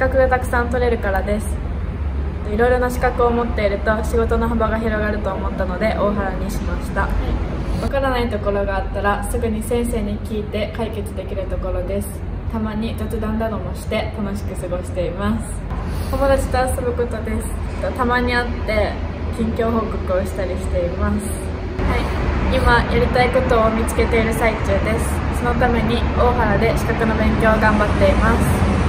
格がたくさん取れるからです。いろいろな資格を持っていると仕事の幅が広がると思ったので大原にしました。わ、からないところがあったらすぐに先生に聞いて解決できるところです。たまに雑談などもして楽しく過ごしています。友達と遊ぶことです。たまに会って近況報告をしたりしています。はい。今やりたいことを見つけている最中です。そのために大原で資格の勉強を頑張っています。